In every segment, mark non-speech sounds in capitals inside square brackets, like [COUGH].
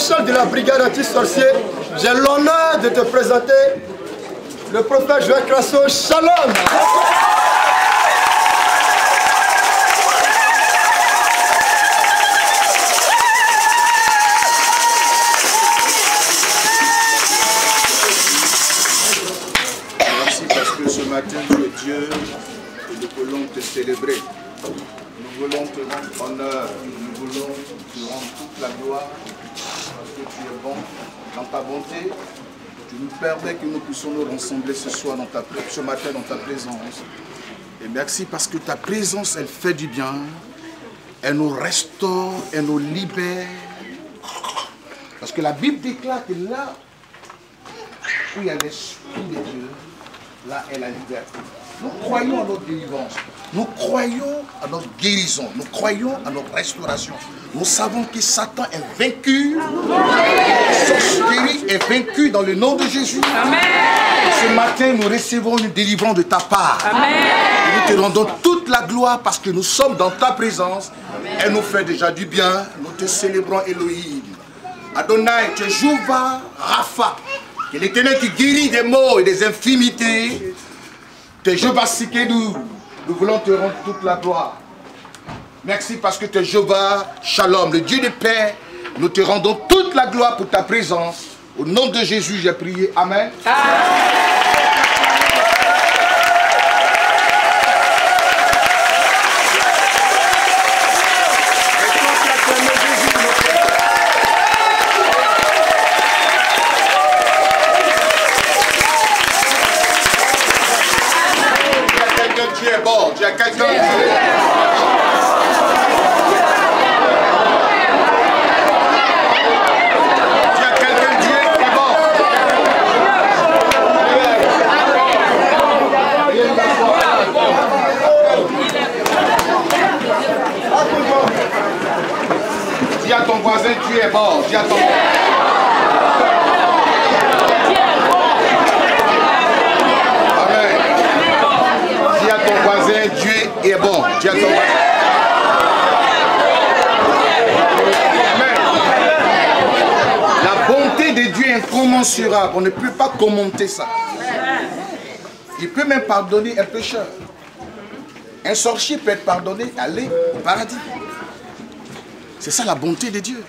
maréchal de la brigade anti-sorcier, j'ai l'honneur de te présenter le prophète Joël Crasso. Shalom Merci parce que ce matin tu es Dieu nous voulons te célébrer. Nous voulons te rendre honneur, nous voulons te rendre toute la parce que tu es bon dans ta bonté. Tu nous permets que nous puissions nous rassembler ce soir, dans ta, ce matin dans ta présence. Et merci parce que ta présence, elle fait du bien. Elle nous restaure, elle nous libère. Parce que la Bible déclare que là où il y a l'Esprit de Dieu, là est la liberté. Nous croyons à notre délivrance. Nous croyons à notre guérison. Nous croyons à notre restauration. Nous savons que Satan est vaincu. Sorcellerie est vaincue dans le nom de Jésus. Ce matin, nous recevons une délivrance de ta part. Nous te rendons toute la gloire parce que nous sommes dans ta présence. Elle nous fait déjà du bien. Nous te célébrons Elohim. Adonai, tu es Jouva Rapha. Que l'éternel qui guérit des maux et des infimités. Tu es Jéhovah Sikedou. Nous voulons te rendre toute la gloire. Merci parce que tu es Jéhovah Shalom, le Dieu de paix. Nous te rendons toute la gloire pour ta présence. Au nom de Jésus, j'ai prié. Amen à quelqu'un, Dieu est bon. Dis à quelqu'un, Dieu est bon. Dis à quelqu'un, Dieu est bon. Dis à ton voisin, tu es bon. Dis à ton Amen. Dis à ton voisin, Dieu est bon. Dis à ton voisin. Amen. La bonté de Dieu est incommensurable. On ne peut pas commenter ça. Il peut même pardonner un pécheur. Un sorcier peut être pardonné, aller au paradis. C'est ça la bonté de Dieu.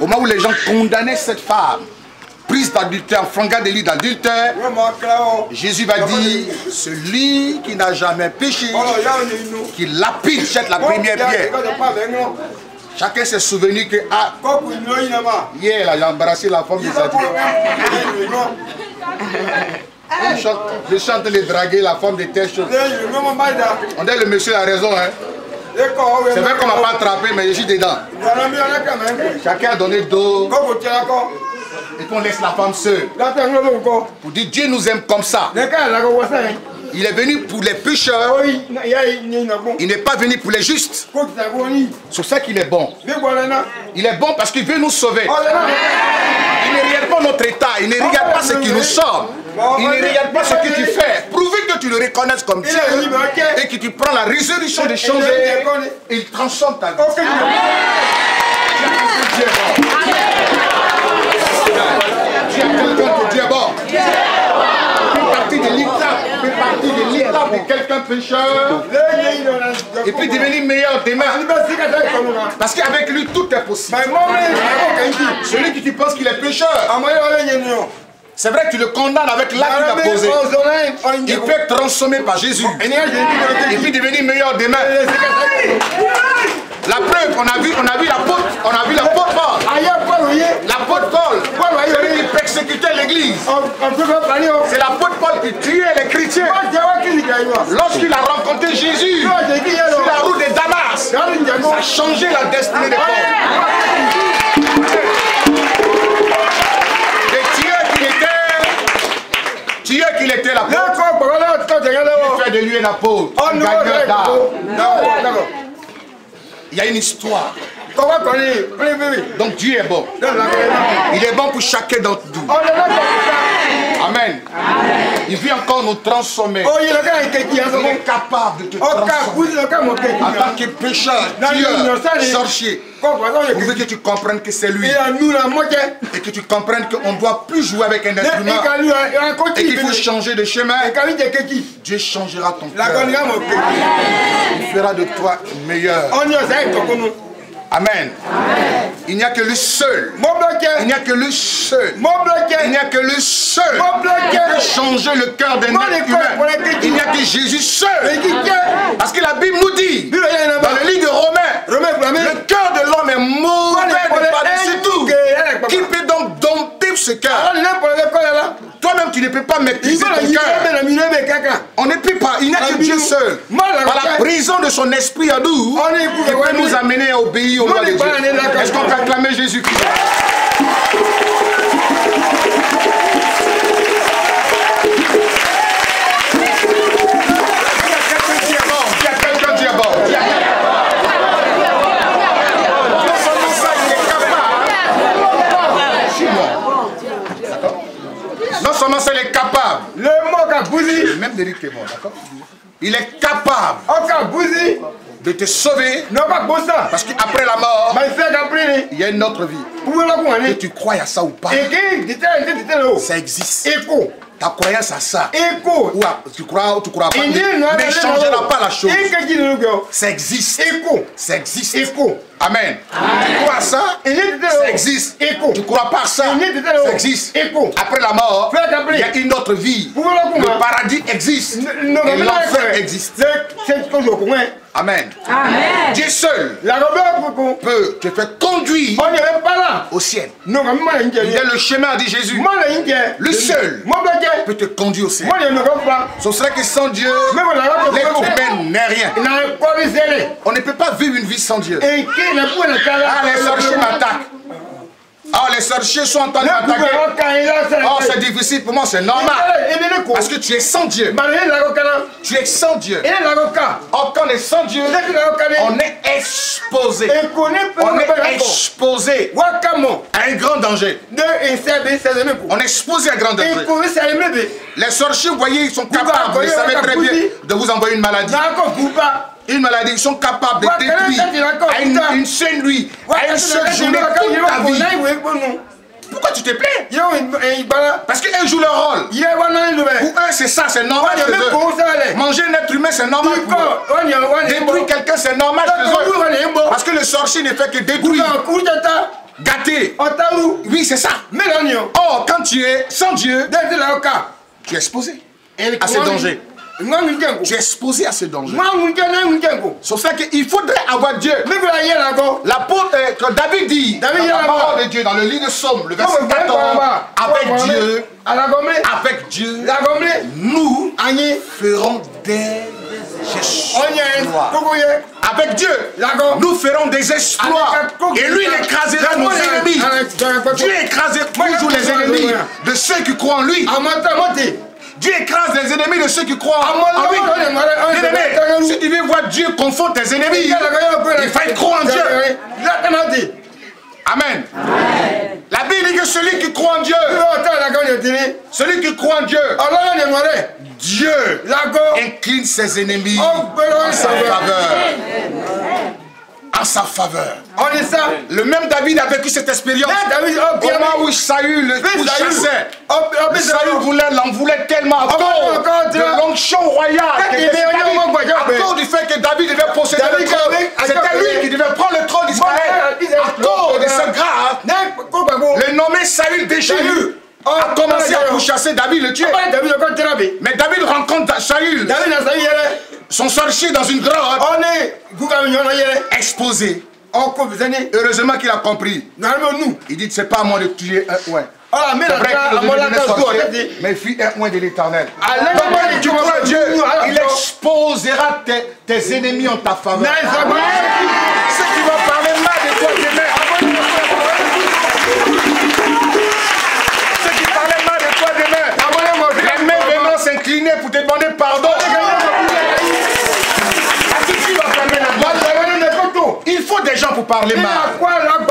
Au moment où les gens condamnaient cette femme, prise d'adultère, franga délit d'adultère, Jésus va dire, celui qui n'a jamais péché, qui lapide, jette la première pierre. Chacun s'est souvenu que, ah, hier, là, j'ai embrassé la femme de Zadig. Je chante, je chante les draguer, la femme de telle chose. On dit, le monsieur a raison, hein. C'est vrai qu'on m'a pas attrapé, mais je suis dedans. Chacun a donné dos, et qu'on laisse la femme seule. Pour dire, Dieu nous aime comme ça. Il est venu pour les pécheurs, il n'est pas venu pour les justes. C'est ça qu'il est bon. Il est bon parce qu'il veut nous sauver. Il ne regarde pas notre état, il ne regarde pas ce que nous sommes. Il ne regarde pas ce que tu fais. Prouver que tu le reconnaisses comme Dieu et que tu prends la résolution de changer, il transforme ta vie. Dieu est bon. À quelqu'un que Dieu est bon. Fais partie de l'état, fais partie de quelqu'un pécheur et puis devenir meilleur demain. Parce qu'avec lui, tout est possible. Celui qui tu penses qu'il est pécheur, c'est vrai que tu le condamnes avec l'acte qu'il a posé. Il peut être transformé par Jésus. Et puis devenir meilleur demain. La preuve, on a vu, on a vu l'apôtre, on a vu l'apôtre Paul. L'apôtre Qui persécutait l'église. C'est l'apôtre Paul qui tuait les chrétiens. Lorsqu'il a rencontré Jésus sur la route de Damas, ça a changé la destinée de Paul. Et Dieu qu'il était, qu'il était l'apôtre, il fait de lui un apôtre. Il y a une histoire. Donc Dieu est bon. Il est bon pour chacun d'entre nous. Amen. Il vient encore nous transformer. Il est capable de te transformer. En tant que pécheur, les- sorcier, vous voulez que tu comprennes que c'est lui. Et que tu comprennes qu'on ne doit plus jouer avec un a lui un Et qu'il faut changer de chemin. Dieu changera ton cœur. Il fera de toi meilleur. Amen. Il n'y a que le seul. Il n'y a que le seul. Il n'y a que le seul qui peut changer le cœur d'un être humain. Il n'y a que Jésus seul. Parce que la Bible nous dit, Lui, dans le livre de Romains, Romain, Romain. le cœur de l'homme est mauvais de par-dessus tout. Qui peut donc dompter ce cœur? Toi-même, tu ne peux pas maîtriser ton cœur. On ne peut pas. Il n'y a que Dieu seul. Par la prison de son esprit à nous, il peut nous amener à obéir au de Dieu. d'accord. Est-ce qu'on peut acclamer Jésus-Christ? Il est capable. Le bousi. Même Derrick est mort, d'accord? Il est capable qu'a bousi. de te sauver Non, pas pour ça. parce qu'après la mort, Mais il qu'à prier. il y a une autre vie. Que tu crois à ça ou pas, Et qui dit dit dit là ça existe. Ta croyance à ça, ou à- tu crois ou tu crois pas, ne, ne changera pas la chose. Ça existe. Écho. Ça existe. Amen. Tu crois à ça? Ça existe. Écho. Tu crois pas à ça? Ça existe. Après la mort, il y a une autre vie. Le est paradis existe. Et l'enfer existe. C'est. Amen. Amen. Dieu seul peut te faire conduire au ciel. Il y Il y a le chemin, dit Jésus, Le seul. Peut te conduire au ciel. Moi, il y a pas. Ce serait que sans Dieu, l'être humain n'est rien. On ne peut pas vivre une vie sans Dieu. Le cas Ah, les sorciers m'attaquent. Ah, les sorciers sont en train ça. Oh, c'est difficile pour moi, c'est normal. Parce que tu es sans Dieu. Tu es sans Dieu. Or, quand on est sans Dieu, on est exposé. On est exposé à un grand danger. On est exposé à un grand danger. Les sorciers, vous voyez, ils sont capables, vous savez très bien, de vous envoyer une maladie. Une maladie, ils sont capables de détruire à une, une seule nuit, à une seule le journée, toute ta vie. Pourquoi tu te bala. Parce qu'eux jouent leur rôle. Pour eux, c'est ça, c'est normal chez eux. Manger un être humain, c'est normal pour eux. Détruire quelqu'un, c'est normal chez eux. Parce que le sorcier ne fait que détruire, gâter. Oui, c'est ça. Mélanio. Or, quand tu es sans Dieu, tu es exposé à ces dangers. Tu es exposé à jengo jengo. C'est pour ça qu'il faudrait avoir Dieu. L'apôtre, euh, que David dit, David dans dit la là-bas. parole de Dieu, dans le livre de Somme, le verset Comment vous 14, avec Dieu, avec Dieu, nous ferons des exploits. Avec Dieu, nous ferons des exploits. Et lui, il écrasera nos ennemis. Dieu écrase toujours les ennemis de ceux qui croient en lui. Dieu écrase les ennemis de ceux qui croient Ah, en lui. Bien-aimé, si tu veux voir Dieu confondre tes ennemis, il faut croire en Dieu. La kanati. Amen. La Bible dit que celui qui croit en Dieu, celui qui croit en Dieu, mare. Dieu incline ses ennemis en sa faveur. En sa faveur. On est ça. Le même David a vécu cette expérience. Oh, Au moment où Saül le Saül. pourchassait. Oh, oh, Saül voulait, l'en voulait tellement à Encore, cause de l'onction royale. À cause du fait que David devait posséder le trône. C'était lui qui devait prendre le trône d'Israël. À cause de ce grave, le nommé Saül. Oh, a commencé à pourchasser David, le tuer. Terabe. Mais David rencontre Saül, David na sa yele. son sorcier dans une grotte, On est guga nyona yele. exposé. On ko bizani. Heureusement qu'il a compris. Il dit, c'est pas à moi de tuer un oin. Ah, mais qu'il est amola devenu ka zo sorcier, tati. mais fut un oin de l'éternel. Ma tu crois Dieu, il exposera tes, tes ennemis en ta faveur. Ba. Ceux qui vont parler mal de toi demain, ceux qui parlaient mal de toi demain, les mains venant s'incliner pour te demander pardon. Des gens pour parler mal. la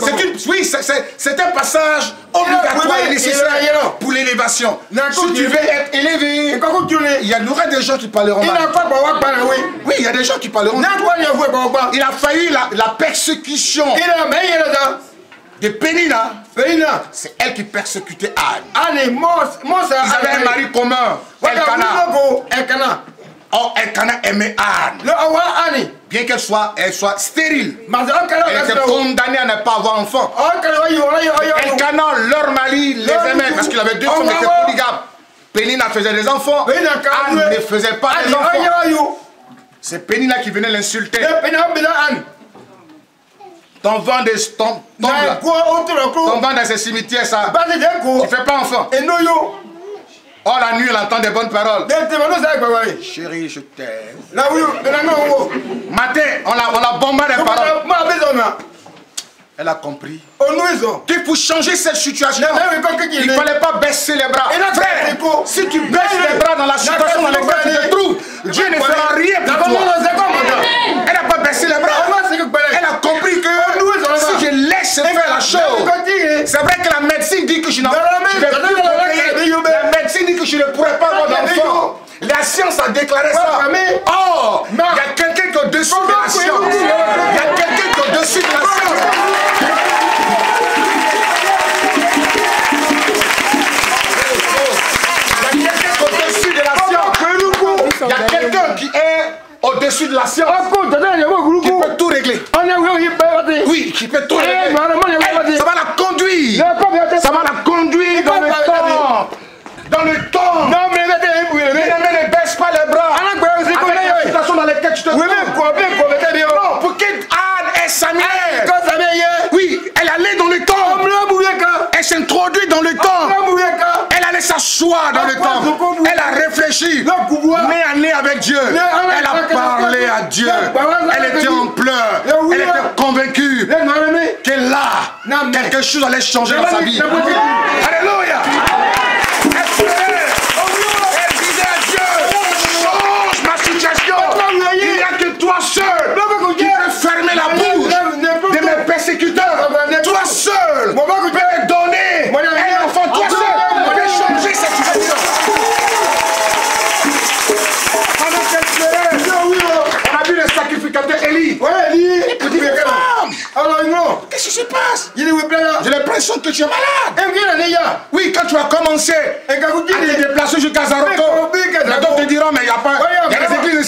C'est une- oui, c'est- un passage obligatoire et nécessaire pour l'élévation. Si tu veux être élevé, il y, aura des gens qui parleront mal. Oui, il y a des gens qui parleront mal. Il a failli la, la persécution de Pénina. C'est elle qui persécutait Anne. Ils avaient un mari commun, Elkana. Or, Elkana aimait Anne. Bien qu'elle soit, elle soit stérile. Elle était condamnée à ne pas avoir enfant. Elkana, leur mari, les aimait parce qu'il avait deux femmes qui étaient polygames. Pénina faisait des enfants. Anne ne faisait pas des enfants. C'est Pénina qui venait l'insulter. Ton vent de tombe. Ton vent dans ces cimetières, ça. Tu fais pas enfant. Oh, la nuit, elle entend des bonnes paroles. Chérie, je t'aime. Matin, on la, on la bombarde des paroles. Elle a compris que pour changer cette situation, il ne fallait pas baisser les bras. Frère, si tu baisses les bras dans la situation dans laquelle tu te trouves, Dieu ne fera rien pour toi. Elle n'a pas baissé les bras. Elle a compris que si je laisse faire la chose, c'est vrai que la médecine dit que je plus procréer. La médecine dit que je ne pourrai pas avoir d'enfant. La science a déclaré ça. Oh, il y a quelqu'un qui est au-dessus de la science. Il y a quelqu'un qui est au-dessus de la science. Il y a quelqu'un qui est au-dessus de la science. Qui peut tout régler. Oui, qui peut tout régler. Eh, Ça va la conduire. Ça va la conduire dans le temps. Dans le temps. Bien-aimé, ne baisse pas les bras. Avec la situation dans laquelle tu te trouves. Non, pour qu'Anne et Samuel. Oui, elle allait dans le temps. Elle s'introduit dans le temps. S'asseoir dans le temps. Elle a réfléchi. Nez à nez avec Dieu. Elle a parlé à Dieu. Elle était en pleurs. Elle était convaincue que là, quelque chose allait changer dans sa vie. Alléluia.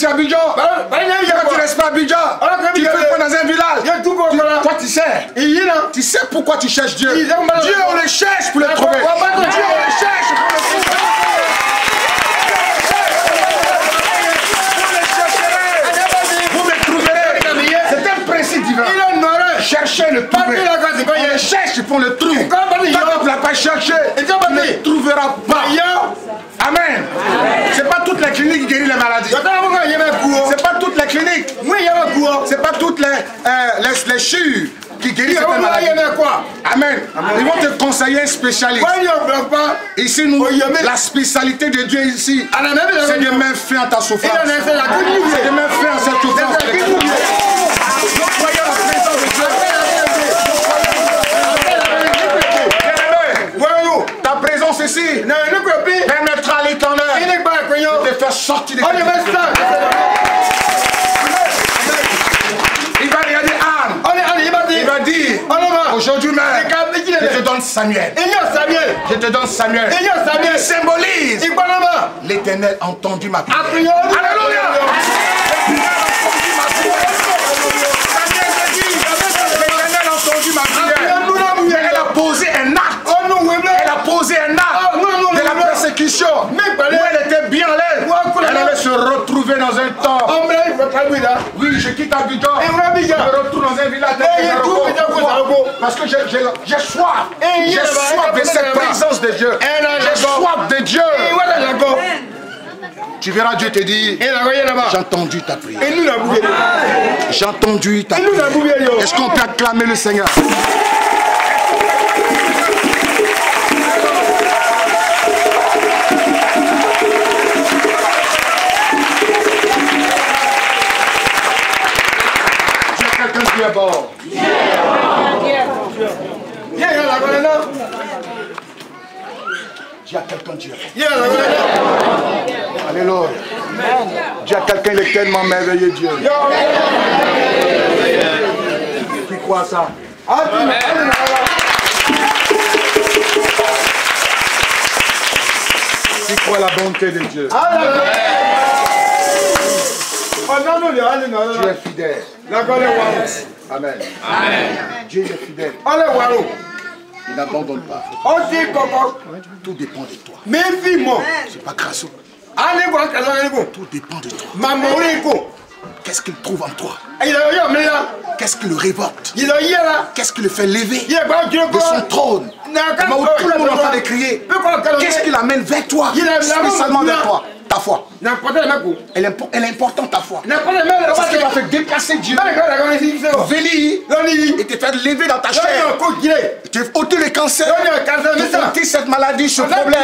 Ici à Abidjan. Quand tu restes pas à Abidjan, tu fais quoi dans un village Toi, tu sais. Tu sais pourquoi tu cherches Dieu. Dieu, on le cherche pour le trouver. Dieu, on le cherche pour le trouver. Vous me trouverez. C'est un principe divin. Cherchez le trouver. On le cherche pour le trouver. Quand tu ne l'as pas cherché, tu ne le trouveras pas. Amen. C'est pas toute la clinique qui guérit les maladies. C'est pas toute la clinique. C'est pas toutes les, euh, les, les chures qui guérissent certaines maladies. Amen. Ils vont te conseiller un spécialiste. Ici, nous, la spécialité de Dieu ici, c'est de mettre fin à ta souffrance. C'est de mettre fin à cette souffrance. Nous croyons la présence de Dieu. Bien-aimé, Ta présence ici. Permettra à l'éternel de te faire sortir de Il va regarder Anne. Il va dire. Aujourd'hui même, donne Samuel. Je te donne Samuel. Il symbolise l'éternel a entendu ma prière. Alléluia. L'éternel a entendu ma prière. Elle a posé un acte. Elle a posé un acte de la persécution. Où elle était bien à l'aise. Elle allait se retrouver dans un temps. Oui, je quitte Abidjan. Je me retrouve dans un village de Parce que j'ai soif. J'ai soif de cette présence de Dieu. J'ai soif de Dieu. Tu verras Dieu te dire J'ai entendu ta prière. J'ai entendu ta prière. Est-ce qu'on peut acclamer le Seigneur? Dieu. Dieu. Dieu la colonne. Dieu a quelqu'un Dieu. Dieu la colonne. Alléluia. Dieu a quelqu'un, il est tellement merveilleux Dieu. Tu crois ça? Amen. Tu crois la bonté de Dieu? Amen. Dieu est fidèle. O. Amen. Dieu est fidèle. Il n'abandonne pas. Tout dépend de toi. Mi fi mọ̀. C'est pas grâce. Tout dépend de toi. Kò. Qu'est-ce qu'il trouve en toi? Qu'est-ce qui le révolte? Qu'est-ce qui le fait lever? De son trône Moment où tout le monde est en train de crier. Qu'est-ce qui l'amène vers toi? Il a- Spécialement vers toi Ta foi. Elle est, elle est importante ta foi. C'est ce qui va faire déplacer Dieu. Venir Lọ́ni et te faire lever dans ta chair. Tu ôter le cancer. Tu sàn. ôter cette maladie, ce problème.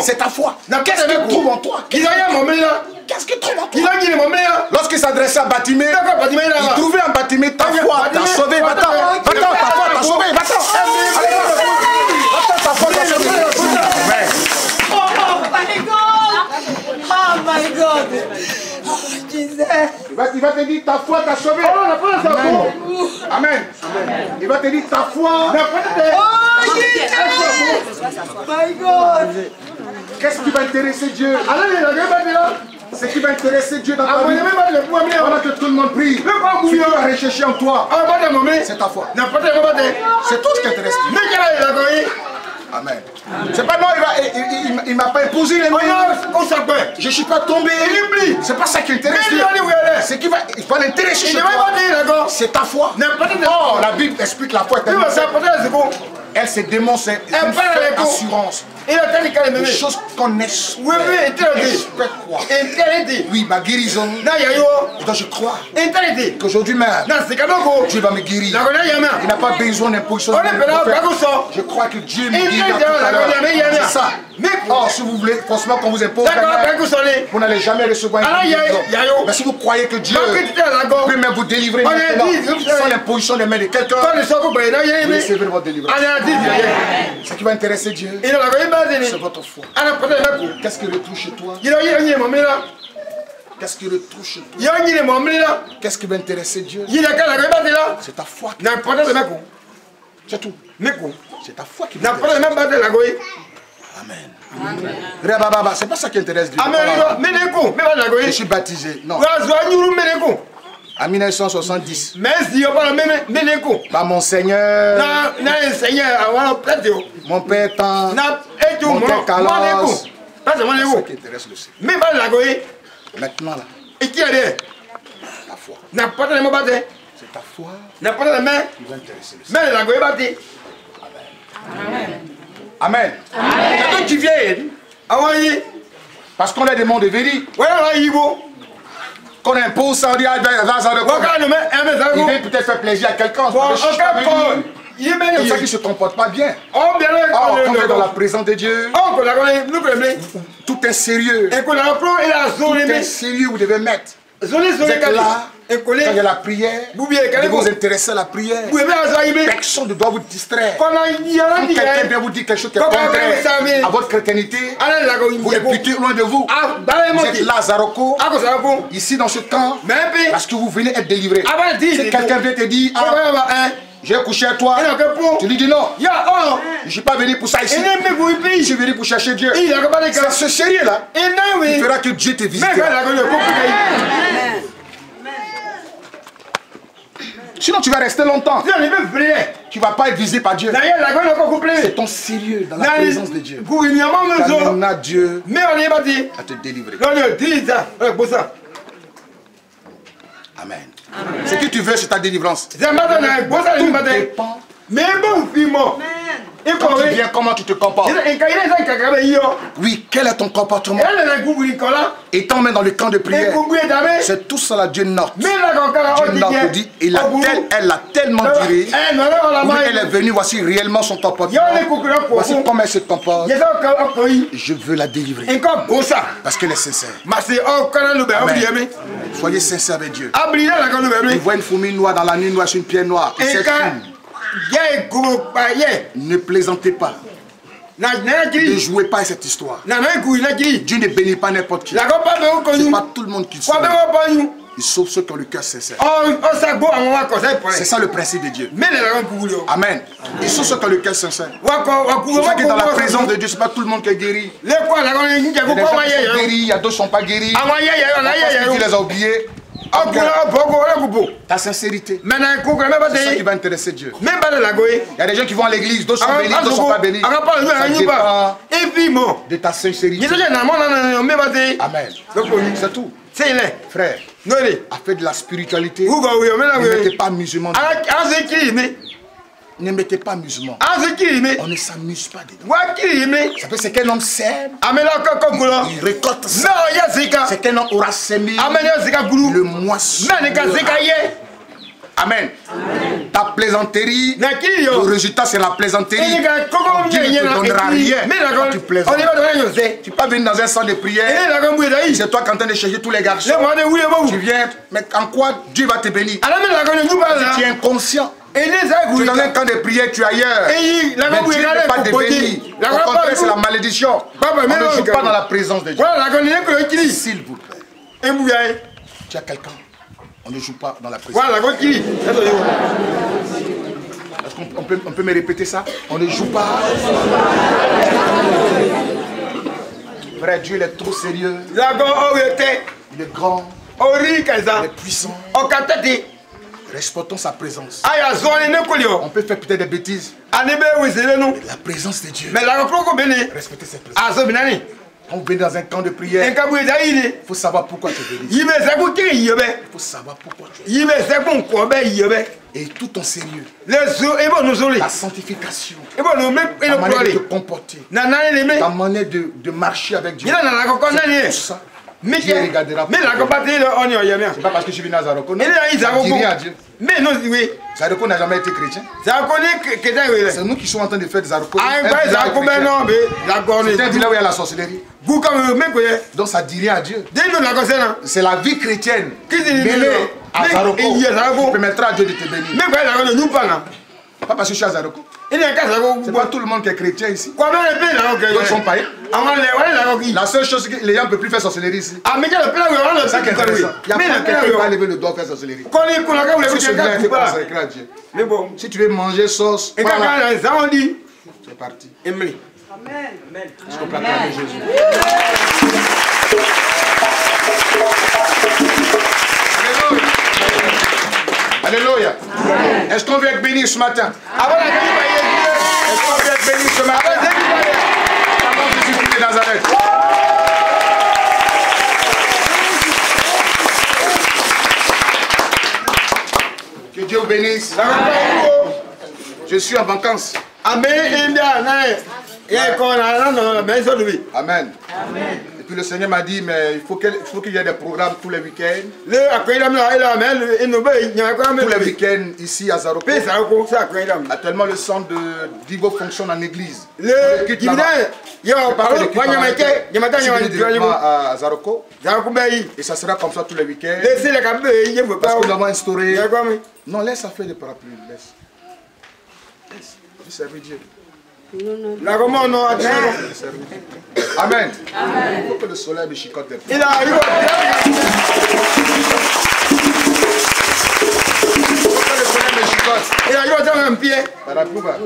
c'est ta foi. Qu'est-ce le qu'il mec trouve ou. en toi? Qu'est-ce qu'il trouve en toi? Lorsqu'il s'adressait à Batimé, il trouvait en Batimé ta foi, t'a sauvé. Va-t'en, ta foi t'a sauvé. Va-t'en, ta foi t'a sauvé. Amen. Oh my God! Oh my God! Oh, Jesus! Il va, il va te dire ta foi t'a sauvé. Oh, Amen. Il va te dire ta foi. Oh, Jesus! My God! Qu'est-ce qui va intéresser Dieu? Ce qui va intéresser Dieu dans ta vie. la. que tout le monde prie, ce qui va rechercher en toi, mi. c'est ta foi. C'est tout ce qui intéresse Dieu. Amen. C'est pas non, il il- il- il- il m'a pas imposé les ó sọ̀gbẹ́. Je suis pas tombé. C'est pas ça qui intéresse Mi Dieu. ni wọ́n ni wẹ̀rẹ̀. Ce qui va, il va l'intéresser chez toi. C'est ta foi. Oh, la Bible explique la foi. Elle se démontre, c'est Elle une assurance. Mímí. choses. Wíwí ìtẹ́lẹ̀dì. Espère quoi Ìtẹ́lẹ̀dì. Oui, ma guérison. Donc je crois qu'aujourd'hui même. Dieu va me guérir. Il n'a pas besoin d'imposition. Je crois que Dieu me mẹ́. C'est ça. Or, si vous voulez, forcément qu'on vous impose, vous n'allez jamais recevoir une il y a- guérison. Mais si vous croyez que Dieu peut même vous délivrer maintenant, sans l'imposition des mains de quelqu'un, vous recevez votre délivrance. Yẹ. Ce qui va intéresser Dieu, C'est votre foi. Qu'est-ce qui retrouve chez toi? Qu'est-ce qui retrouve chez toi? Qu'est-ce qui va intéresser Dieu? C'est ta foi. C'est tout. C'est ta foi qui yìí. Amen. Rabababa, C'est pas ça qui intéresse Dieu. Làkọ̀ Je suis baptisé. Non. En 1970, Mẹ́sì ọ̀bọ̀n mi mi ni kù. par mon Seigneur, mon Père etu Mon mọ̀ ni c'est qui intéresse le Seigneur. Maintenant, là, Ìkí ẹ̀ dẹ̀. ta foi. C'est ta foi Na pọ̀tẹ́ mẹ́. qui va intéresser le Seigneur. Làkọ̀ yìí bá ti. Amen. C'est toi qui viens, yìí. parce qu'on est des mondes de vérité. Qu'on impose ça, on dit, ah, ça, ẹ̀mẹ́ Il vient peut-être faire plaisir à quelqu'un. Ni ça qui se comporte pas bien. Or, kọ́ quand on est dans la présence de Dieu, mi. tout est sérieux. Tout est sérieux, vous devez mettre. Vous êtes là, quand il y a la prière, Boubi vous intéresser à la prière. Personne ne doit vous distraire. Quand quelqu'un yẹ. vient vous dire quelque chose qui est contraire à votre yìí vous butez loin de vous. Ah, bàrẹ̀ Vous êtes ti. là, Zaroko, A kò sàkó. ici dans ce camp, parce que vous venez être délivré. A bá ti Si quelqu'un vient te dire, ah, bá ẹ̀. j'ai couché à toi, tu lui dis non, ọ̀. je ne suis pas venu pour ça ici. Je suis venu pour chercher Dieu. C'est ce sérieux-là Iná qui wì. fera que Dieu te visite. Sinon, tu vas rester longtemps. Tu ne vas pas être visé par Dieu. C'est ton sérieux dans la présence de Dieu. Qu'amènera Dieu à te délivrer. Ẹ gbó sá. Amen. Ce que tu veux, c'est ta délivrance. Tout dépend. Mọ̀. Quand tu viens, comment tu te comportes. Oui, quel est ton comportement? Étant même dans le camp de prière, c'est tout ça là, Dieu note. Dieu note dit, il a tel- elle a tellement duré. Ọ̀la Oui, elle est venue, voici réellement son comportement. Voici comment elle se comporte. Je veux la délivrer. Parce qu'elle est sincère. Amen. Soyez sincère avec Dieu. Tu vois une fourmi noire dans la nuit noire sur une pierre noire. Et Ne plaisantez pas. Ne jouez pas à cette histoire. Dieu ne bénit pas n'importe qui. C'est nyu pas tout le monde qui sauve. Il sauve ceux qui ont le cœur sincère. C'est ça le principe de Dieu. Amen. Il sauve ceux qui ont le cœur sincère. Ceux qui sont dans la présence de Dieu, c'est pas tout le monde qui est guéri. Il y a des gens qui sont guéris, il y a d'autres qui ne sont pas guéris. Parce que Dieu les a oubliés. Ta sincérité. C'est ça qui va intéresser Dieu. Il y a des gens qui vont à l'église, d'autres sont àwọn bénis, d'autres ne sont pas bénis. lu Ça de ta sincérité. Amen. C'est tout. Frère, a fait de la spiritualité. mettez wi pas musulman. Ne mettez pas me On ne s'amuse pas dedans. Ça c'est qu'un homme sème, il récolte ça. C'est qu'un homme aura sika le moisson. ye Amen. Ta plaisanterie, le résultat c'est la plaisanterie. Dieu ne te donnera rien. Quand tu plaisantes. Tu peux pas venir dans un centre de prière, yi c'est toi qui es en train de chercher tous les garçons. Tu viens, mais en quoi Dieu va te bénir? Tu es inconscient. Tu es dans un camp de prière, tu es ailleurs. Mais Dieu ka ne peut pas la Au contraire, c'est la malédiction. Papa, On mais ne joue pas dans la présence de Dieu. kiri S'il vous plaît, tu as quelqu'un. On ne joue pas dans la présence. yo Est-ce qu'on on peut, on peut me répéter ça? On ne joue pas. Frère, Dieu il est trop sérieux. Il est grand. Il est puissant. Respectons sa présence. On peut faire peut-être des bêtises. nu La présence de Dieu. Respectez cette présence. a so binani Quand vous venez dans un camp de prière, il faut savoir pourquoi tu es venu. Il faut savoir pourquoi tu es venu. Et tout ton sérieux. e so le La sanctification. e b'o nu mɛ e Ta manière de te comporter. Ta manière de, de marcher avec Dieu. Tout ça. Mi Dieu regardera. mi la ko ba te le ɔni o yɛ mi a C'est pas parce que je suis venu à Zaroko. Non? ele y'a yi Ça sago dit ko rien à Dieu. mɛ n'o oui Zaroko n'a jamais été chrétien. sago ni kete yi C'est nous qui sommes en train de faire Zaroko. a un ye ba village sago bɛ chrétien. nɔ bɛ la kɔ C'est un village où il y a la sorcellerie. kama mɛ ko ye Donc ça dit rien à Dieu. na C'est la vie chrétienne Qui dit- mêlée à Mais- Zaroko il y a Zaroko. qui permettra à Dieu de te bénir. mɛ ko ye la ko ni nu pa na Pas parce que je suis à Zaroko. E ni ka sago C'est pas tout le monde qui est chrétien ici. D'autres sont païens. wọlé la seule chose, que les gens ne peuvent plus faire sorcellerie ici. àmì jẹ́ le kíkọ́ intéressant. wẹ̀ Il y a le quelqu'un qui va lever le doigt faire sorcellerie. bá consacré à Dieu. mi bọ̀ Si tu veux manger sauce, c'est parti. emili. Est-ce qu'on peut acclamer Jésus Alléluia. Est-ce qu'on veut être béni ce matin? Kí ẹ. Est-ce qu'on veut être béni ce matin? Avant de Nazareth. Que Dieu vous bénisse. Je suis en vacances. sọ́dọ̀ bi. Amen. Puis le Seigneur m'a dit, mais il faut qu'il y ait des programmes tous les week-ends. kọ́ Tous les week-ends ici à Zaroko. Actuellement, le centre de Divo fonctionne en église. quitte à Zaroko. Et ça sera comme ça tous les week-ends. Parce que nous avons instauré. Non, laisse affaire de parapluie. Laisse. Laisse. Servis Dieu. Servis Dieu. Amen. Il faut que le soleil me chicote des ilà yọ Il faut que le soleil me chicote. ilà yọ tẹ́ wọn pie. Parapluie, bah.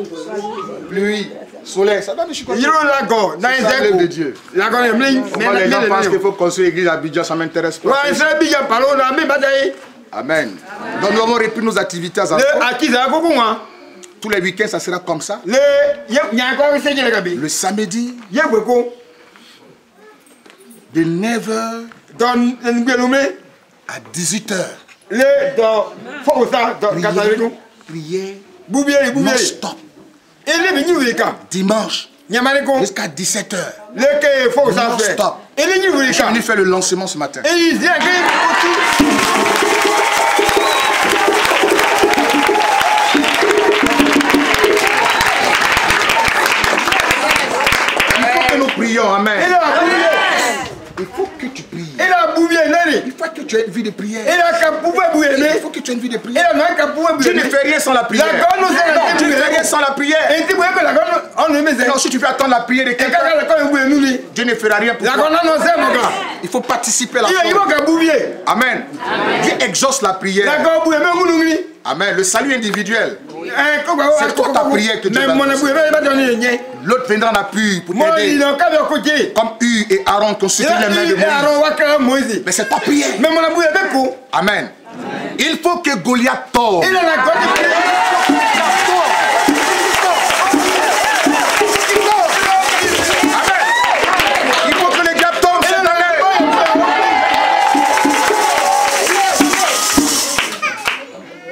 pluie, soleil, ça doit me chicoter. yìí ló làgọ̀ náà C'est ń ça l'œuvre de. Dieu. Moi, les gens pensent qu'il faut construire l'église à ça m'intéresse pas. la yìí. Amen. Donc nous avons repris nos activités à àkókò wọn. Tous les week-ends, ça sera comme ça. Le samedi, de 9h dọ̀ ngbẹ̀lùmí. à 18h. lé dọ̀ fọwọ́sá dọ̀ kàtàlẹ́kùn. Prière búbíyèrè. non-stop. Dimanche jusqu'à 17h. lé ké fọwọ́sá fẹ́. Non-stop. kan. venu faire le lancement ce matin. Amen. Il faut que tu pries. Il faut que tu aies une vie de prière. Il faut que tu aies une vie de prière. lé. ne fait rien sans la prière. Non, Dieu ne fait rien sans la prière. si tu veux attendre la prière de quelqu'un, Dieu ne fera rien pour toi. Il faut participer à la bie Amen. Dieu exauce la prière. Amen. Le salut individuel. kɔkɔ C'est toi ta prière que Dieu va L'autre viendra en appui pour t'aider. Comme Hu et Aaron qui ont soutenu les mains de Moïse. Mais c'est ta prière. Amen. Il faut que Goliath tombe. il.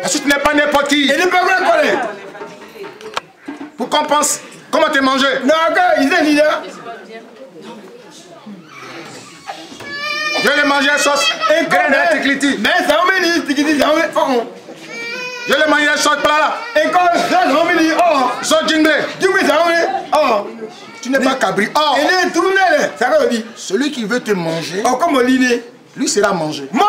Parce que tu n'es pas n'importe qui. Pour qu'on pense yi sɛ ni dɛ Je vais manger sauce. et Graine de tikliti. sanwó mi ni tigidi sanwó mi fɔn Je vais manger sauce plat et kɔ sanwó mi ni ɔ Sauce jingle. jugu sanwó mi ɔ Tu n'es pas cabri. Or, ɛni tunu ne dɛ saka di celui qui veut te manger, kɔ mɔ li ne lui sera mangé. mɔ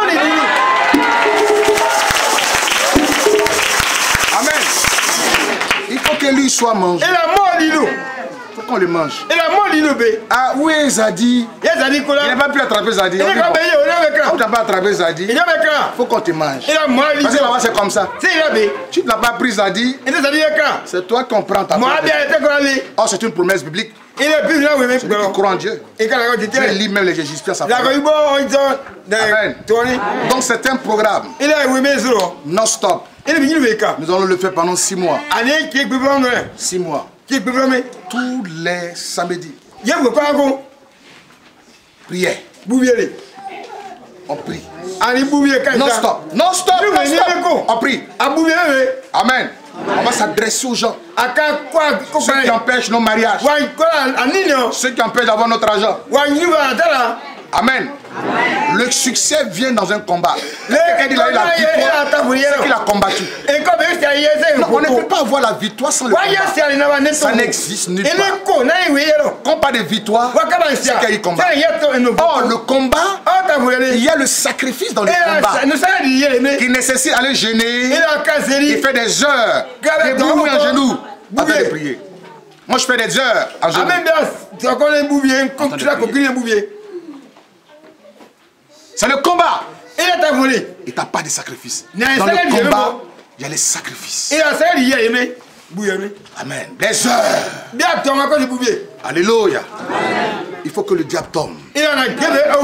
que lui soit mangé. et la do Il faut qu'on le mange? et la do be Ah, où est Zadi? Zadi Il n'a pas pu attraper Zadi. kan n'as pas attrapé Zadi, ɛni il bɛ kan faut qu'on te mange. et la mɔ li Parce que là-bas, c'est comme ça. yɛ be Tu ne l'as pas pris Zadi, ɛni zadi c'est toi qui en prends ta li Oh, c'est une promesse biblique. il est plus là où il est Tu crois en Dieu. et quand la Tu lis même les Égyptiens, ça Amen. Donc c'est un programme il est où mais non-stop. Nous allons le faire pendant six mois. Six mois. Tous les samedis. Prière. On prie. Tu veux venir avec Non-stop. quoi? On prie. bouvier Amen. On va s'adresser aux gens. Ceux qui empêchent nos mariages. Ceux qui empêchent d'avoir notre argent. là Amen. Le succès vient dans un combat. Quelqu'un dit là, il a la victoire. bouvier C'est qu'il a combattu. Non, on ne peut pas avoir la victoire sans le combat. Ça n'existe nulle part. Quand pas de victoire, c'est qu'il combat. Or, le combat, bouvier il y a le sacrifice dans le combat qui nécessite d'aller gêner et faire des heures. Debout ou en genoux. En train de prier. Moi, je fais des heures en Ah genoux. même bien, tu as connu un bouvier, comme tu l'as compris un bouvier. C'est le combat. Il a ta volée. Et tu n'as pas de sacrifice. Dans le il y a combat, il y a les sacrifices. A aimé. Amen. Des heures. Alléluia. Il faut que le diable tombe. Il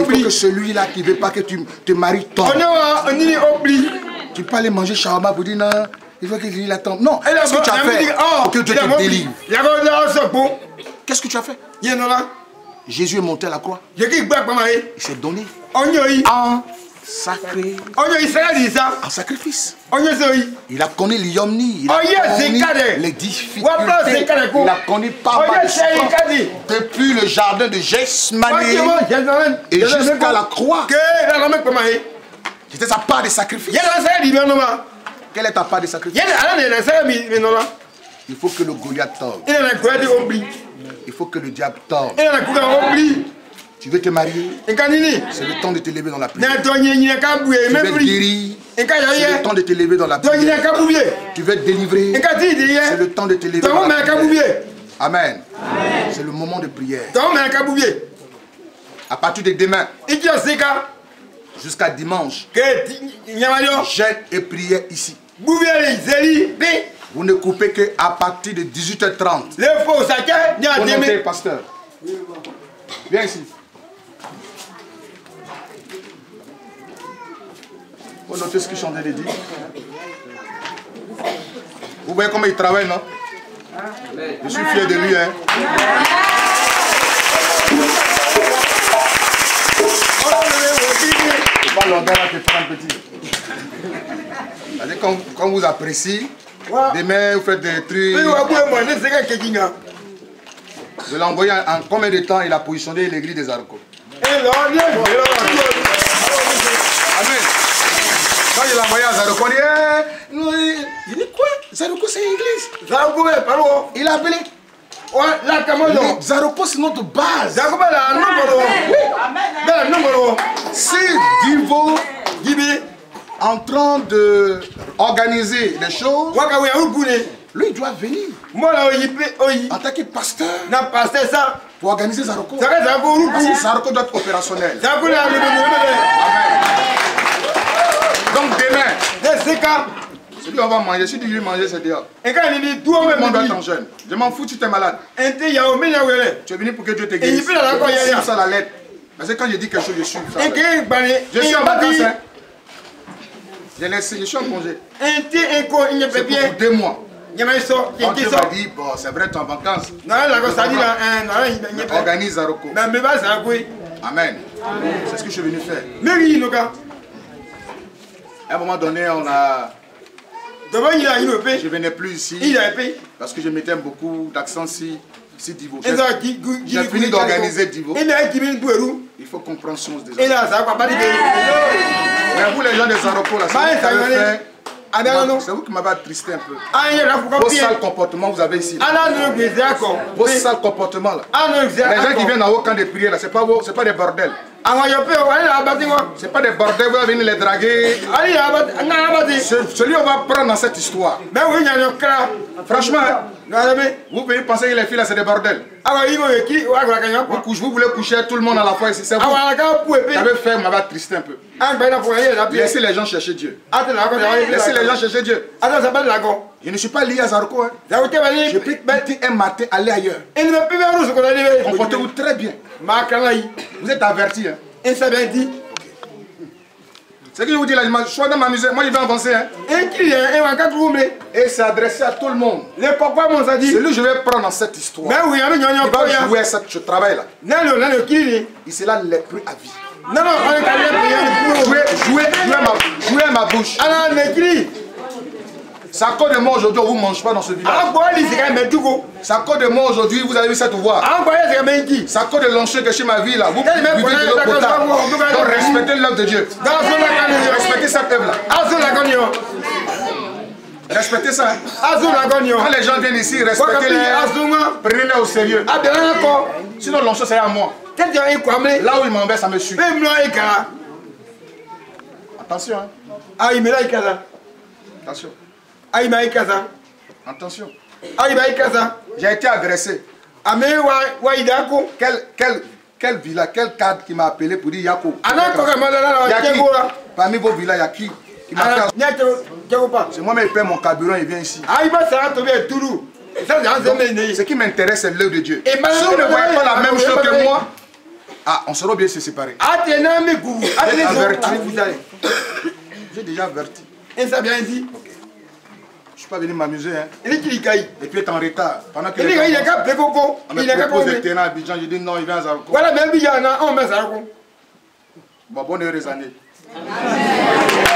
faut que celui-là qui ne veut pas que tu te maries tombe. Tu peux aller manger shawarma pour dire non, il faut que lui tombe. Non, Et qu'est-ce que tu as fait oh, pour que Dieu te délivre. Qu'est-ce que tu as fait. Jésus est monté à la croix. Il s'est donné en sacré, en sacrifice. Il a connu l'Iomni. Il a connu les difficultés. Il a connu pas mal de. Depuis le jardin de Gethsemane, Et jusqu'à la croix. C'était sa part de sacrifice. Quelle est ta part de sacrifice? Il faut que le Goliath tombe. Il faut que le diable tombe. Tu veux te marier? C'est le temps de te lever dans la prière. Tu veux me être bri. guéri? En ka C'est le temps de te lever dans la prière. Tu veux di ye. C'est le temps de te lever dans la prière. Amen. C'est le moment de prière. À partir de demain jusqu'à dimanche, jeûne et prière ici. Vous ne coupez que à partir de 18h30. Le fo sa ke nya Faut noter, demi. pasteur. Viens ici. Faut noter ce que je suis en train de dire. Vous voyez comment il travaille, non? Je suis fier de lui. Hein. Pas longtemps là que faire un petit. Quand, quand vous appréciez, demain vous faites des trucs. Je l'ai envoyé en, en combien de temps il a positionné l'église des Arcos E lo Amen. Quand il l'a envoyé à Zaroko, il dit, eh, non, il dit quoi? Zaroko c'est l'église. Za ku be paro. Il a appelé. Zaroko c'est notre base. Za ku be la numero. Si Divo Gibi. En train de organiser les choses. Lui, il doit venir en tant que pasteur pour organiser Zaroko. Zaroko doit être opérationnel. Donc demain, celui on va manger, si tu veux manger, c'est dehors. Tout le monde doit être jeune. Je m'en fous, tu es malade. Tu es venu pour que Dieu te guérisse. Suis ça la lettre. Parce que quand je dis quelque chose, je suis ça. Je suis en vacances. Ebati Hein. Je, laisse, je suis en congé. ente eko nye C'est pepie pour deux mois. Dieu so m'a dit, bon, c'est vrai, tu es en vacances. na la la un na nye pe Organise Zaroko. na mbe ba sa ko Amen. C'est ce que je suis venu faire. meri noka À un moment donné, on a... dobo nyina yino pe je venais plus ici il a parce que je mettais beaucoup d'accent si, si Divo. J'ai fini d'organiser Divo. Il faut comprendre des sa kwa badi be Mais vous les gens des là, Bah, c'est ada no c'est vous qui m'avez attristé un peu. fuka Vos sales comportements vous avez ici. là. akọ Vos sales comportements là. Les gens qui viennent en haut camp de prière là, c'est pas vos, pas des bordels. C'est pas des bordels, vous allez venir les draguer. Celui on va prendre dans cette histoire. no kra Franchement, vous pouvez penser que les filles là c'est des bordels. Vous, couchez- vous voulez coucher tout le monde à la fois ici, c'est vous. pu Vous pe avez fait, vous m'avez attristé un peu. la pie Laissez les gens chercher Dieu. ya Laissez les gens chercher Dieu. Je ne suis pas lié à Zarko. Hein. Je peux partir un matin, aller ailleurs. Comportez-vous très bien. Ma Vous êtes avertis. Hein. insa be di C'est que je vous dis là, je suis dans m'amuser. Moi, je vais avancer. Hein. en ki ye e wa ka tu me Et c'est adressé à tout le monde. le papa mon sa di Celui que je vais prendre dans cette histoire, me nyɔnyɔ il ko va ya jouer ce, ce travail-là. nalo nalo kiri Il sera lépreux à vie. ka le pe ya ni pu Jouez, jouez, jouez, ma, ma bouche. ana ne à cause de moi aujourd'hui, on ne vous mange pas dans ce village. a gbɔ li sika mɛ tuko C'est à cause de moi aujourd'hui, vous avez vu cette voix. a gbɔ ye sika mɛ nki C'est à cause de l'enchant que chez ma vie là. Vous buvez de l'eau potable. Donc respectez l'œuvre de Dieu. Respectez cette œuvre là. a so la ka ni yo Respectez ça. hein. Quand les gens viennent ici, respectez-les. Prenez-les au sérieux. na kɔ Sinon, l'enchant c'est à moi. kwamle Là où il m'enverse, ça me suit. Attention, hein. Attention. A yi ma i kasa Attention. a yi ma i kasa J'ai été agressé. a mɛ wa wa yi da ko Quel, quel, quel village, quel cadre qui m'a appelé pour dire Yako? Il Parmi vos villages, il y a qui qui m'a C'est moi-même qui paie mon carburant, il vient ici. a yi ma sara tobi ye turu ça c'est un zɛmɛ ne Ce qui m'intéresse, c'est l'œuvre de Dieu. Et Si vous ne voyez pas la même chose que moi, ah, on sera bien se séparer. a tɛ n'a mi gugu a tɛ ne Averti. J'ai déjà averti. e sa bien di Je suis pas venu m'amuser. Hein. Et puis être en retard. Pendant que i ni ka yɛlɛ ka bɛɛ ko ko on me i yɛlɛ ka ko propose de mi terrain à Abidjan, je dis non, il vient à Zaroko. wala mɛ n bi yan na anw bɛ sara ko Bon, bonne heureuse année. Thank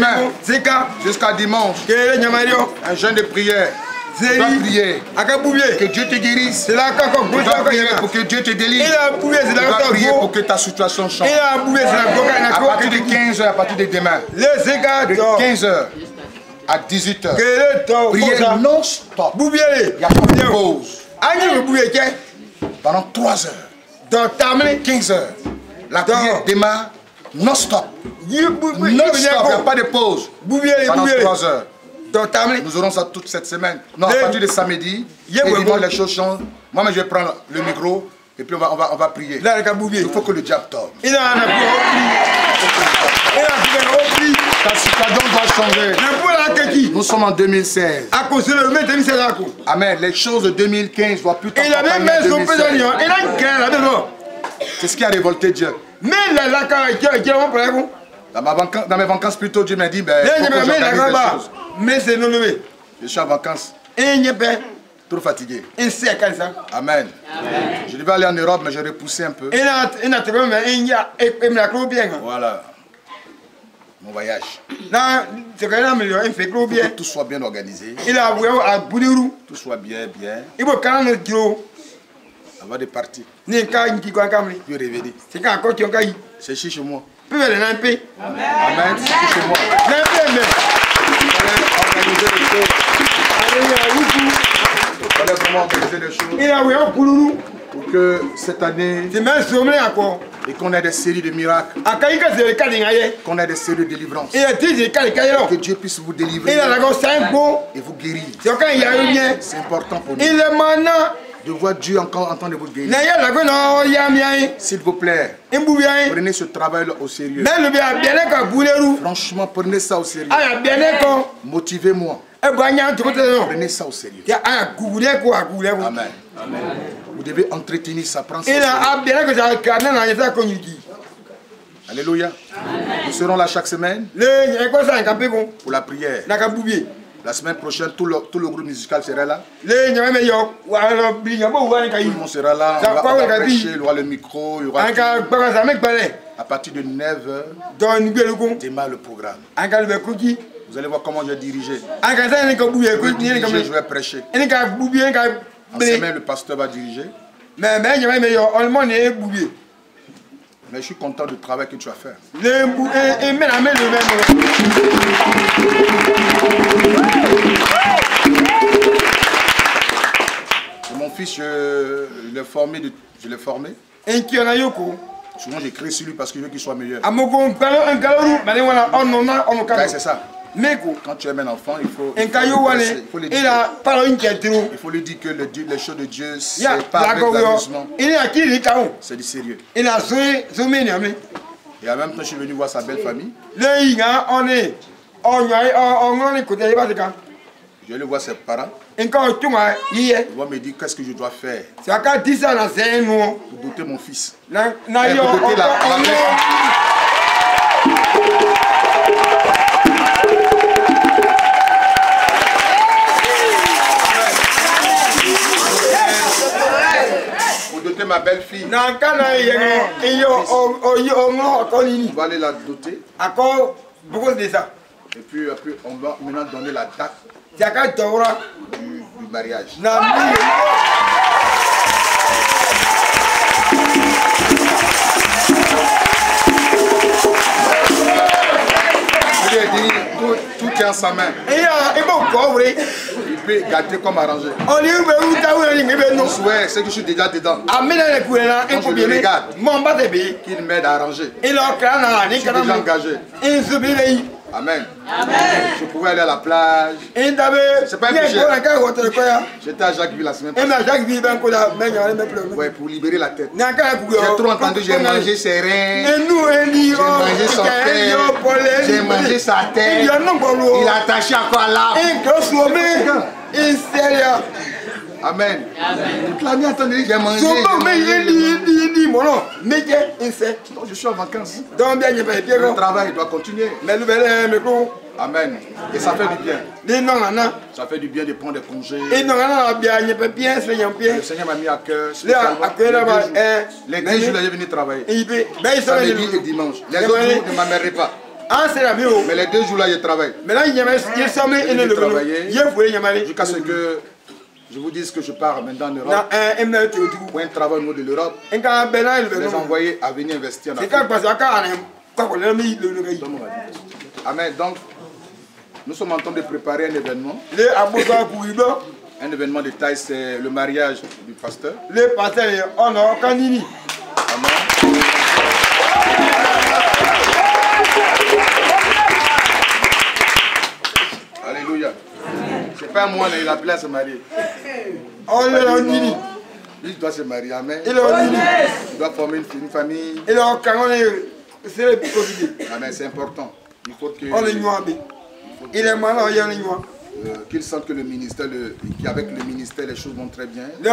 demain. jusqu'à dimanche. Un jeûne de prière. Tu dois prier. Que. Dieu te guérisse. Tu dois prier pour que Dieu te délivre. Tu dois prier pour que ta situation change. À partir de 15h, à partir de demain, de to. 15h à 18h, Kele to. prière Kosa. non-stop. Il n'y a pas de pause. Pendant 3 heures, Dans ta main. 15 heures, la prière démarre non-stop. Il bouillé. Non-stop, il n'y a pas de pause. Bouillé, Pendant bouillé. 3 heures. Nous aurons ça toute cette semaine. Non, à partir de samedi, et dimanche, les choses changent. Moi, je vais prendre le micro et puis on va, on va, on va prier. Il faut que le diable tombe. Il a un appui Il a un appui. Ta situation doit changer. Nous sommes en 2016. à cause de le mettre, c'est là. Amen. Les choses de 2015 doivent plus Il a même t'accompagner en mis son peu 2016. d'oignon. Il a une crème là-dedans. C'est ce qui a révolté Dieu. Mais là, là, quand il y a un problème, Dans, ma vacan- dans mes vacances, plutôt, Dieu m'a dit, ben. Mais c'est non. Je suis en vacances, trop fatigué. Amen. Je devais aller en Europe, mais j'ai repoussé un peu. Voilà. Mon voyage. Que bien. tout soit bien organisé, Il a avoué à Boudirou. tout soit bien, bien, Il faut 40 kilos. avant de partir. Puis revenir. C'est ici chez moi. Puis a un peu. Amen. C'est chez moi. Les organiser les choses pour que cette année, C'est même sommet encore. et qu'on ait des séries de miracles, qu'on ait des séries de délivrance. Il a dit, c'est le cas de Kaïlo. Que Dieu puisse vous délivrer et vous guérir. C'est quand il y a eu bien. C'est important pour nous Il est maintenant. De voir Dieu encore en train de vous guérir. S'il vous plaît, prenez ce travail au sérieux. Boudirou. Franchement, prenez ça au sérieux. Ah. Motivez-moi. Non. Prenez ça au sérieux. Il y a un goulé, quoi, goulé. Amen. Vous devez entretenir ça, prendre ça. Alléluia. Nous serons là chaque semaine pour la prière. La semaine prochaine, tout le, tout le groupe musical sera là. Tout le monde sera là. On va, on prêcher, il y aura le micro, il y aura. À partir de 9h, Dans une gueule, con. démarre le programme. Vous allez voir comment je vais diriger. Je vais prêcher. En semaine, le pasteur va diriger. Mais, je suis content du travail que tu as fait. Et, la main, le même. Et mon fils, je l'ai formé. de- je l'ai formé. Souvent, j'écris sur lui parce que je veux qu'il soit meilleur. C'est ça. Quand tu aimes un enfant, il faut, il le dire, il faut lui dire que le Dieu- les choses de Dieu, c'est pas l'amusement, cao. c'est du sérieux. Et en même temps, je suis venu voir sa belle famille. Je vais voir ses parents. Est. Ils vont me dire qu'est-ce que je dois faire? C'est à 10 ans, là, c'est un nom. pour doter mon fils. Eh, yo, pour doter la- la ma belle-fille, a, on, va aller la doter. Encore, beaucoup de ça. Et puis après, on va maintenant donner la date C'est à 4 euros. du, du mariage. Na, mi, Je lui ai dit, tout, tout est en sa main. y a, il peut gâter comme arrangé. Non. Ouais, c'est que je suis déjà dedans. Quand je le regarde. Qu'il m'aide à arranger. Je suis déjà engagé. Subile Amen. Je pouvais aller à la plage. C'est pas un péché. ko ya. J'étais à Jacquesville la semaine passée. ben. Ouais, pour libérer la tête. J'ai trop entendu, j'ai mangé ses reins. J'ai mangé son père. J'ai mangé sa tête. Il a attaché encore là. Amen. Toute la nuit, entendu, j'ai mangé. Je. Donc, je suis en vacances. Le travail doit continuer. Ko. Amen. Et ça fait du bien. Ça fait du bien de prendre des congés. Le Seigneur m'a mis à cœur. Les deux jours-. Les deux jours, là, j'ai venu travailler. Be be so Samedi et dimanche. Les autres jours, ne m'amènerai pas. Ah c'est la bio. Mais les deux jours là, je travaille. Maintenant, y avoir. Jusqu'à ce que je vous dise que je pars maintenant en Europe pour un travail au de l'Europe. Les envoyer à venir investir en C'est Afrique. le le. Amen. Donc, nous sommes en train de préparer un événement. [COUGHS] Un événement de taille, c'est le mariage du pasteur. les pasteurs on a kanini. Amen. Alléluia. C'est pas moi, il a appelé à se marier. On le a nini. Lui, il doit se marier. Amen. Il a nini. Il doit former une, famille. Il a quand on est c'est le covid. Amen. C'est important. Il faut que, On noie bé. Il est malin, il le noie. euh, qu'il sente que le ministère, le, qu'avec le ministère, les choses vont très bien. Il.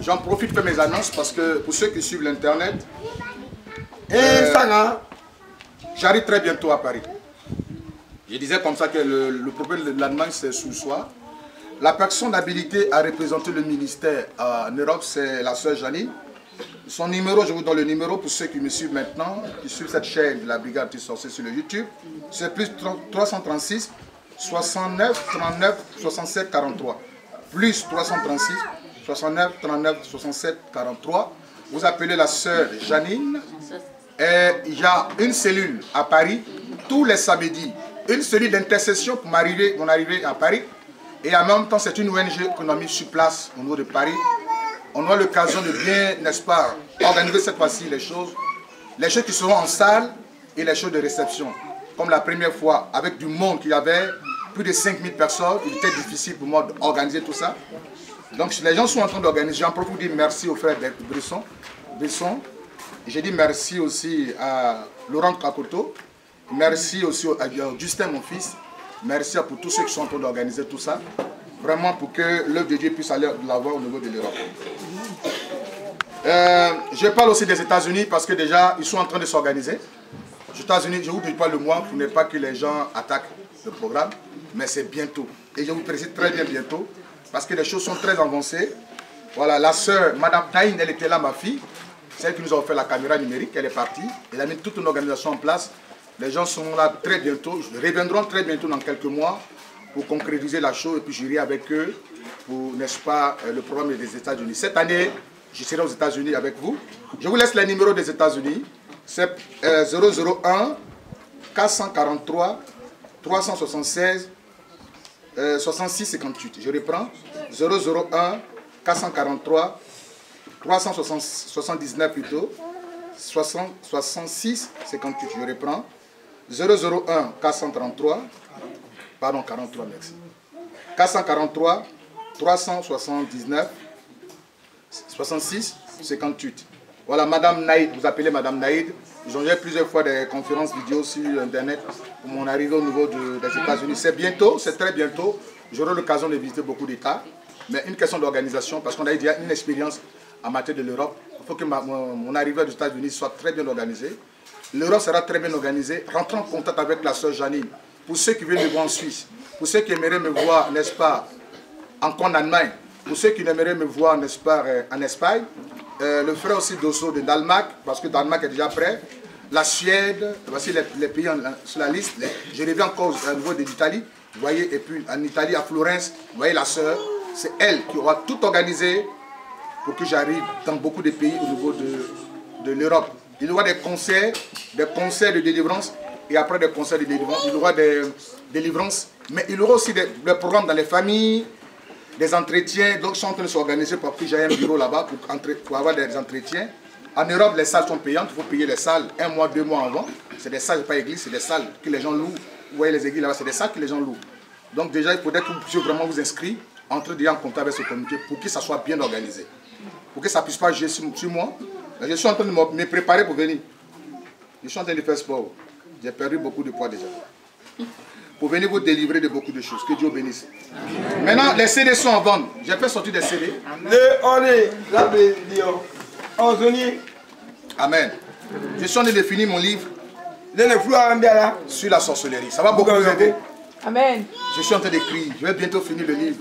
J'en profite pour mes annonces parce que pour ceux qui suivent l'Internet, Et Euh, là, j'arrive très bientôt à Paris. Je disais comme ça que le, problème de l'Allemagne, c'est sous soi. La personne habilitée à représenter le ministère en Europe, c'est la sœur Janine. Son numéro, je vous donne le numéro pour ceux qui me suivent maintenant, qui suivent cette chaîne de la Brigade des sorciers sur le YouTube. C'est plus 30 336 69 39 67 43. Plus 336 69 39 67 43. Vous appelez la sœur Janine. Et il y a une cellule à Paris tous les samedis. Une cellule d'intercession pour m'arriver, mon arrivée à Paris. Et en même temps, c'est une ONG qu'on a mis sur place au niveau de Paris. On aura l'occasion de bien, n'est-ce pas, organiser cette fois-ci les choses. Les choses qui seront en salle et les choses de réception. Comme la première fois, avec du monde qu'il y avait, plus de 5000 personnes, il était difficile pour moi d'organiser tout ça. Donc les gens sont en train d'organiser. J'en profite pour dire merci au frère Bresson. Bresson. J'ai dit merci aussi à Laurent Kakoto. Merci aussi à Justin, mon fils. Merci pour tous ceux qui sont en train d'organiser tout ça. Vraiment pour que l'œuvre de Dieu puisse aller de l'avant au niveau de l'Europe. Euh, je parle aussi des États-Unis parce que déjà, ils sont en train de s'organiser. Les États-Unis, je vous dis pas le mois pour ne pas que les gens attaquent le programme, mais c'est bientôt. Et je vous précise très bien bientôt parce que les choses sont très avancées. Voilà, la sœur, Madame Taïn, elle était là, ma fille. Celle qui nous a offert la caméra numérique, elle est partie. Elle a mis toute une organisation en place. Les gens sont là très bientôt. Reviendront très bientôt dans quelques mois pour concrétiser la chose et puis j'irai avec eux pour, n'est-ce pas, euh, le programme des États-Unis. Cette année, je serai aux États-Unis avec vous. Je vous laisse les numéros des États-Unis. C'est euh, 001 443 376 euh, 66 58. Je reprends. 001 443 379 plutôt. 60, 66 58. Je reprends. 001 433 pardon 43 merci. 443 379 66 58 voilà Madame Naïd vous appelez Madame Naïd. J'ai eu plusieurs fois des conférences vidéo sur internet pour mon arrivée au niveau de- des États-Unis. C'est bientôt c'est très bientôt. J'aurai l'occasion de visiter beaucoup d'États. Mais une question d'organisation parce qu'on a déjà une expérience en matière de l'Europe. Il faut que mon, mon arrivée aux États-Unis soit très bien organisée L'Europe sera très bien organisée. Rentrons en contact avec la sœur Janine. Pour ceux qui veulent me voir en Suisse, pour ceux qui aimeraient me voir, n'est-ce pas, encore en Allemagne, pour ceux qui aimeraient me voir, n'est-ce pas, euh, en Espagne, euh, le frère aussi d'Osso de Danemark, parce que Danemark est déjà prêt, la Suède, voici les, pays sur la liste. Je reviens encore au niveau de l'Italie, vous voyez, et puis en Italie, à Florence, vous voyez la sœur, c'est elle qui aura tout organisé pour que j'arrive dans beaucoup de pays au niveau de l'Europe. Il y aura des concerts, des concerts de délivrance, et après des concerts de délivrance, il y aura des délivrances, mais il y aura aussi des, programmes dans les familles, des entretiens. Donc, je suis en train de s'organiser pour que j'aille un bureau là-bas pour, avoir des entretiens. En Europe, les salles sont payantes. Il faut payer les salles un mois, deux mois avant. C'est des salles, pas église, c'est des salles que les gens louent. Vous voyez les églises là-bas, c'est des salles que les gens louent. Donc déjà, il faudrait que vous puissiez vraiment vous inscrire, entrer en contact avec ce comité pour que ça soit bien organisé. Pour que ça puisse pas jouer sur, moi. Je suis en train de me préparer pour venir. Je suis en train de faire sport. J'ai perdu beaucoup de poids déjà. Pour venir vous délivrer de beaucoup de choses. Que Dieu bénisse. Maintenant, les CD sont en vente. J'ai fait sortir des CD. Amen. Je suis en train de finir mon livre sur la sorcellerie. Ça va beaucoup vous aider. Amen. Je suis en train d'écrire. Je vais bientôt finir le livre.